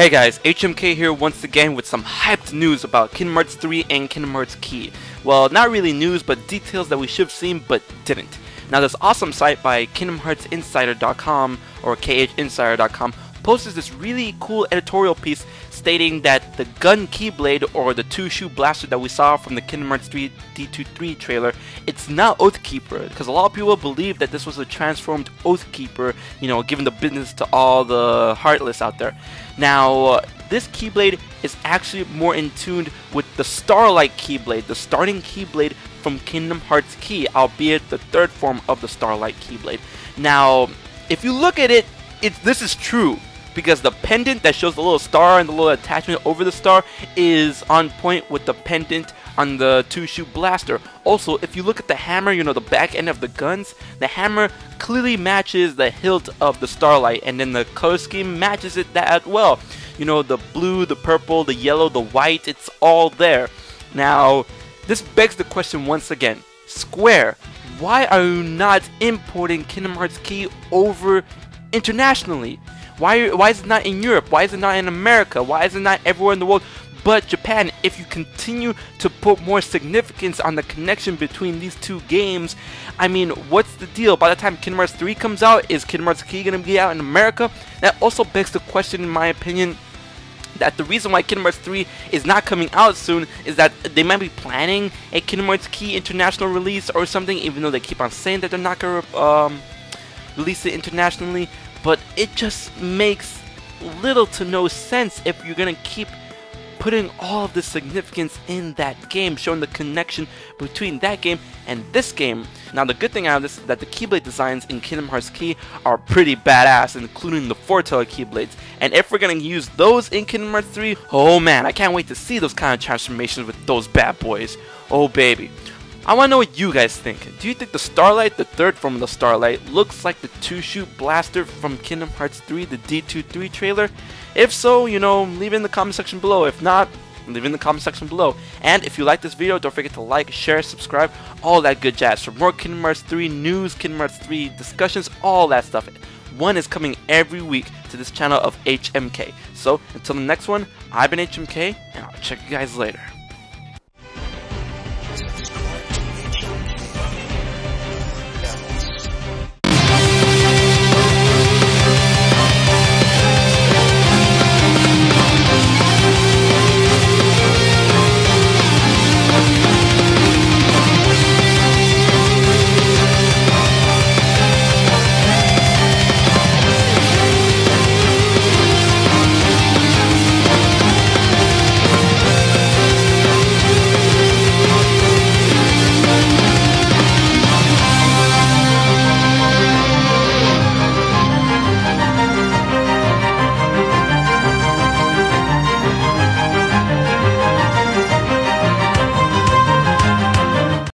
Hey guys, HMK here once again with some hyped news about Kingdom Hearts 3 and Kingdom Hearts Key. Well, not really news, but details that we should have seen but didn't. Now this awesome site by KingdomHeartsInsider.com or KHInsider.com posted this really cool editorial piece stating that the gun keyblade or the two shoe blaster that we saw from the Kingdom Hearts 3 D23 trailer, it's not Oathkeeper because a lot of people believe that this was a transformed Oathkeeper, you know, giving the business to all the Heartless out there. Now, uh, this Keyblade is actually more in tune with the Starlight Keyblade, the starting Keyblade from Kingdom Hearts Key, albeit the third form of the Starlight Keyblade. Now, if you look at it, it's, this is true because the pendant that shows the little star and the little attachment over the star is on point with the pendant on the two-shoot blaster. Also, if you look at the hammer, you know, the back end of the guns, the hammer clearly matches the hilt of the Starlight, and then the color scheme matches it that well. You know, the blue, the purple, the yellow, the white, it's all there. Now, this begs the question once again. Square, why are you not importing Kingdom Hearts Key over internationally? Why, why is it not in Europe? Why is it not in America? Why is it not everywhere in the world but Japan? If you continue to put more significance on the connection between these two games, I mean, what's the deal? By the time Kingdom Hearts 3 comes out, is Kingdom Hearts Key going to be out in America? That also begs the question, in my opinion, that the reason why Kingdom Hearts 3 is not coming out soon is that they might be planning a Kingdom Hearts Key international release or something, even though they keep on saying that they're not going to um, release it internationally but it just makes little to no sense if you're gonna keep putting all of the significance in that game, showing the connection between that game and this game. Now the good thing out of this is that the Keyblade designs in Kingdom Hearts Key are pretty badass, including the foretell Keyblades. And if we're gonna use those in Kingdom Hearts 3, oh man, I can't wait to see those kind of transformations with those bad boys. Oh baby. I want to know what you guys think. Do you think the Starlight, the third form of the Starlight, looks like the two-shoot blaster from Kingdom Hearts 3, the D23 trailer? If so, you know, leave it in the comment section below. If not, leave it in the comment section below. And if you like this video, don't forget to like, share, subscribe, all that good jazz. For more Kingdom Hearts 3 news, Kingdom Hearts 3 discussions, all that stuff. One is coming every week to this channel of HMK. So, until the next one, I've been HMK, and I'll check you guys later.